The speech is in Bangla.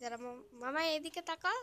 যারা মামা এদিকে তাকাও।